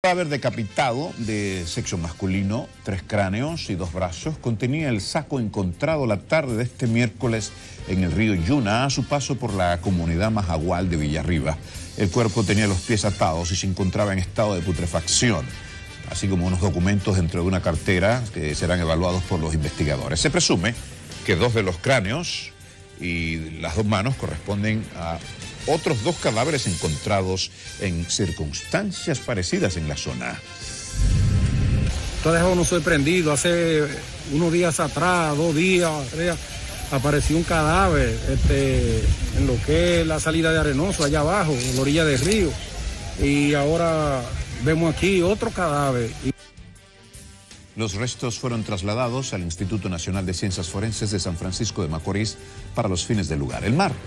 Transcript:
cadáver decapitado de sexo masculino, tres cráneos y dos brazos, contenía el saco encontrado la tarde de este miércoles en el río Yuna a su paso por la comunidad majagual de Villarriba. El cuerpo tenía los pies atados y se encontraba en estado de putrefacción, así como unos documentos dentro de una cartera que serán evaluados por los investigadores. Se presume que dos de los cráneos y las dos manos corresponden a otros dos cadáveres encontrados en circunstancias parecidas en la zona. Esto ha dejado uno sorprendido. Hace unos días atrás, dos días, apareció un cadáver este, en lo que es la salida de Arenoso, allá abajo, en la orilla del río. Y ahora vemos aquí otro cadáver. Los restos fueron trasladados al Instituto Nacional de Ciencias Forenses de San Francisco de Macorís para los fines del lugar. El mar